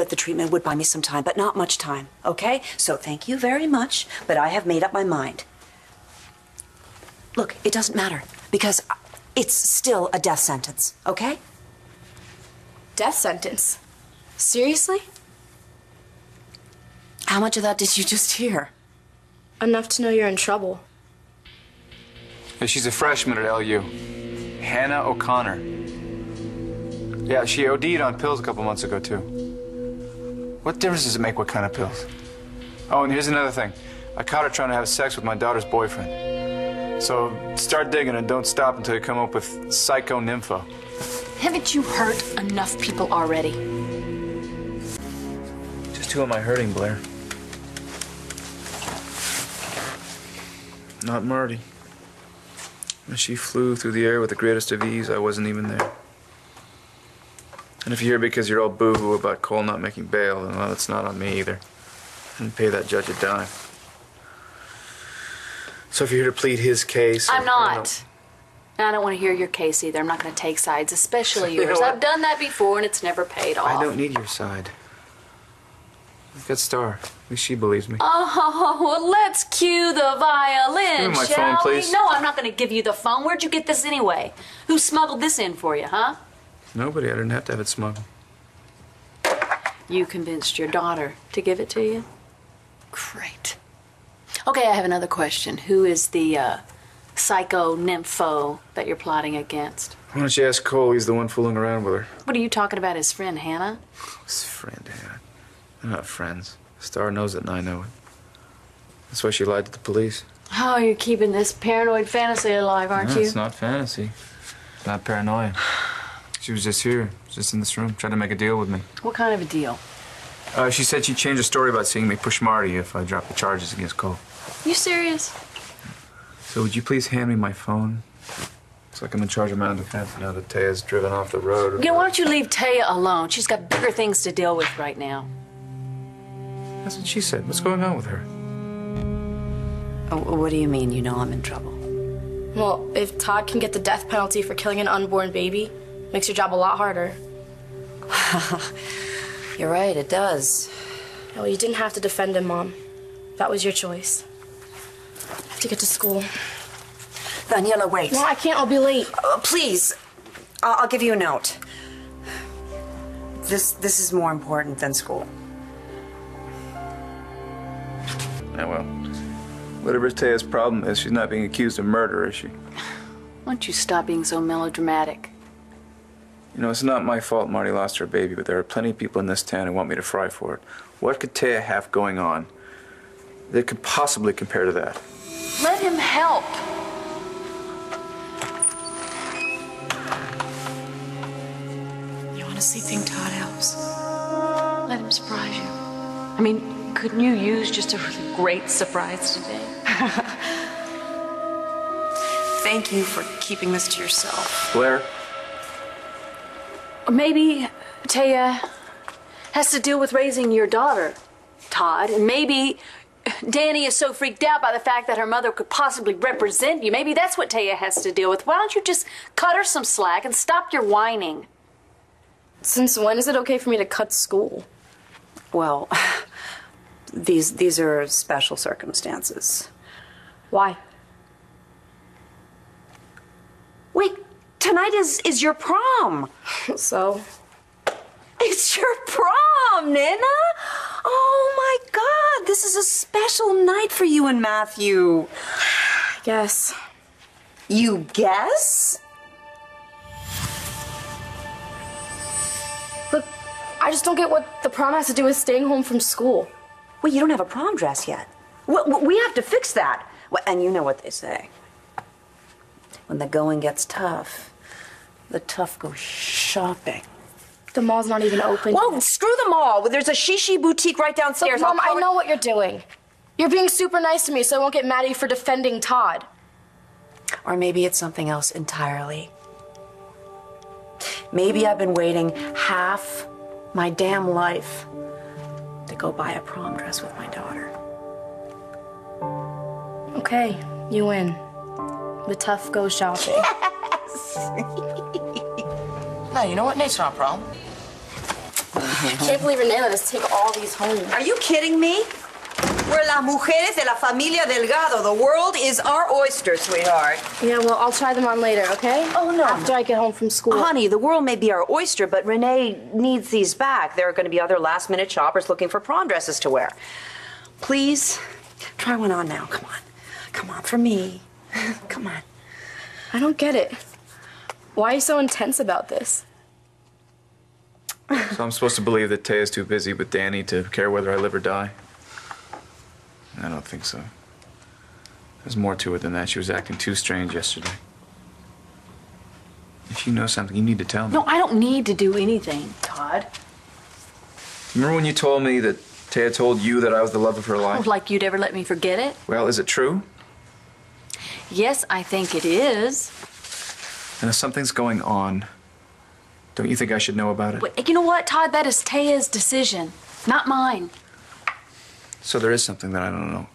that the treatment would buy me some time, but not much time, okay? So thank you very much, but I have made up my mind. Look, it doesn't matter because it's still a death sentence, okay? Death sentence? Seriously? How much of that did you just hear? Enough to know you're in trouble. Yeah, she's a freshman at LU. Hannah O'Connor. Yeah, she OD'd on pills a couple months ago, too. What difference does it make what kind of pills? Oh, and here's another thing. I caught her trying to have sex with my daughter's boyfriend. So start digging and don't stop until you come up with psycho nympho. Haven't you hurt enough people already? Just who am I hurting, Blair? Not Marty. When she flew through the air with the greatest of ease, I wasn't even there. And if you're here because you're all boo-hoo about Cole not making bail, then well, that's not on me either. I didn't pay that judge a dime. So if you're here to plead his case... I'm or- not. And I don't want to hear your case either. I'm not going to take sides, especially You know yours. I've done that before and it's never paid off. I don't need your side. I've got Starr. At least she believes me. Oh, well, let's cue the violin, Give me my shall phone, we? please. No, I'm not going to give you the phone. Where'd you get this anyway? Who smuggled this in for you, huh? Nobody. I didn't have to have it smuggled. You convinced your daughter to give it to you? Great. Okay, I have another question. Who is the uh, psycho nympho that you're plotting against? Why don't you ask Cole? He's the one fooling around with her. What are you talking about, his friend Hannah? His friend, Hannah. They're not friends. Starr knows it, and I know it. That's why she lied to the police. Oh, you're keeping this paranoid fantasy alive, aren't no, you? It's not fantasy. It's not paranoia. She was just here, just in this room, trying to make a deal with me. What kind of a deal? Uh, she said she'd change her story about seeing me push Marty if I dropped the charges against Cole. You serious? So would you please hand me my phone? It's like I'm in charge of my own defense now that Téa's driven off the road. Yeah, why don't you leave Téa alone? She's got bigger things to deal with right now. That's what she said. What's going on with her? Oh, what do you mean you know I'm in trouble? Well, if Todd can get the death penalty for killing an unborn baby, makes your job a lot harder. You're right, it does. Well, you didn't have to defend him, Mom. That was your choice. I have to get to school. Daniela, wait. No, I can't. I'll be late. Uh, please, I'll, I'll give you a note. This this is more important than school. Yeah, well, whatever Téa's problem is, she's not being accused of murder, is she? Why don't you stop being so melodramatic? You know, it's not my fault Marty lost her baby, but there are plenty of people in this town who want me to fry for it. What could Téa have going on that could possibly compare to that? Let him help. You want to see Pink Todd helps? Let him surprise you. I mean, couldn't you use just a really great surprise today? Thank you for keeping this to yourself. Blair? Maybe Téa has to deal with raising your daughter, Todd, and maybe Dani is so freaked out by the fact that her mother could possibly represent you. Maybe that's what Téa has to deal with. Why don't you just cut her some slack and stop your whining? Since when is it okay for me to cut school? Well, these these are special circumstances. Why? Wait, tonight is is your prom. So, It's your prom, Nina. Oh my God, this is a special night for you and Matthew. I guess. You guess? Look, I just don't get what the prom has to do with staying home from school. Well, you don't have a prom dress yet. We, we have to fix that. And you know what they say. When the going gets tough, the tough go shopping. The mall's not even open. Well, screw them all. There's a shishi boutique right Look, downstairs. Mom, I'll call I know what you're doing. You're being super nice to me, so I won't get mad at you for defending Todd. Or maybe it's something else entirely. Maybe I've been waiting half my damn life to go buy a prom dress with my daughter. Okay, you win. The tough go shopping. No, you know what? Nate's not a problem. Can't believe Renee let us take all these home. Are you kidding me? We're las mujeres de la familia Delgado. The world is our oyster, sweetheart. Yeah, well, I'll try them on later, okay? Oh, no. After I get home from school. Honey, the world may be our oyster, but Renee needs these back. There are going to be other last minute shoppers looking for prom dresses to wear. Please, try one on now. Come on. Come on, for me. Come on. I don't get it. Why are you so intense about this? So I'm supposed to believe that Téa's too busy with Dani to care whether I live or die? I don't think so. There's more to it than that. She was acting too strange yesterday. If you know something, you need to tell me. No, I don't need to do anything, Todd. Remember when you told me that Téa told you that I was the love of her oh, life? Like you'd ever let me forget it? Well, is it true? Yes, I think it is. And if something's going on, don't you think I should know about it? But you know what, Todd? That is Téa's decision, not mine. So there is something that I don't know.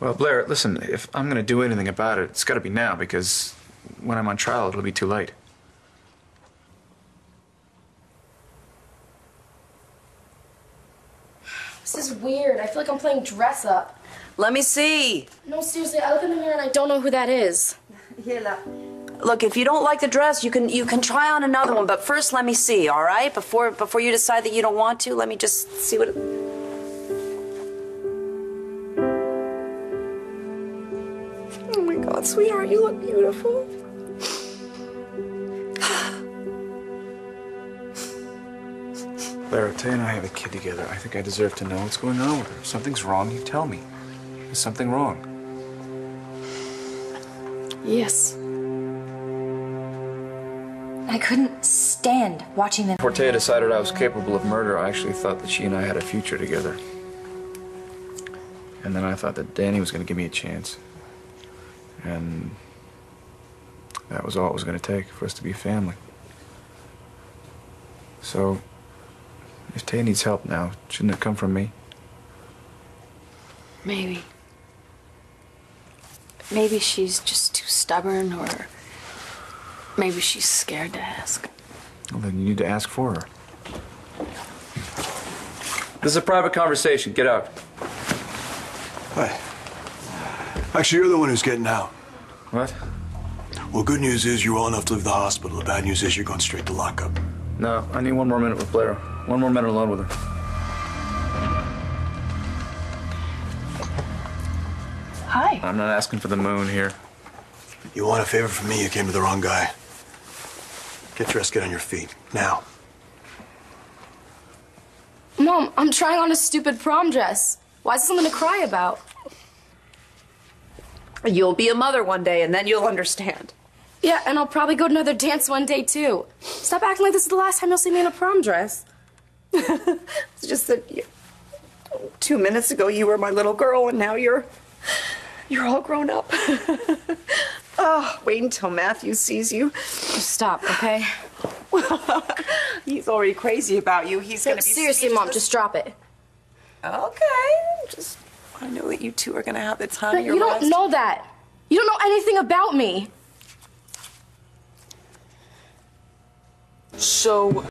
Well, Blair, listen, if I'm going to do anything about it, it's got to be now because when I'm on trial, it'll be too late. This is weird. I feel like I'm playing dress up. Let me see. No, seriously, I look in the mirror and I don't know who that is. Look, if you don't like the dress, you can you can try on another one, but first let me see, all right? Before before you decide that you don't want to, let me just see what it... Oh my god, sweetheart, you look beautiful. Blair, if Téa and I have a kid together, I think I deserve to know what's going on with her. If something's wrong, you tell me. Is something wrong? Yes. I couldn't stand watching them. Before Téa decided I was capable of murder, I actually thought that she and I had a future together. And then I thought that Dani was going to give me a chance. And that was all it was going to take for us to be a family. So, if Téa needs help now, shouldn't it come from me? Maybe. Maybe she's just too stubborn, or maybe she's scared to ask. Well, then you need to ask for her. This is a private conversation. Get out. Hi. Actually, you're the one who's getting out. What? Well, good news is you're well enough to leave the hospital. The bad news is you're going straight to lockup. No, I need one more minute with Blair. One more minute alone with her. Hi. I'm not asking for the moon here. You want a favor from me? You came to the wrong guy. Get dressed, get on your feet. Now. Mom, I'm trying on a stupid prom dress. Why is this something to cry about? You'll be a mother one day and then you'll understand. Yeah, and I'll probably go to another dance one day too. Stop acting like this is the last time you'll see me in a prom dress. It's just that you, two minutes ago you were my little girl and now you're you're all grown up. oh, wait until Matthew sees you. Just stop, okay? He's already crazy about you. He's gonna be Seriously, Mom, just drop it. okay. Just I know that you two are gonna have the time But of your you don't lives. know that. You don't know anything about me. So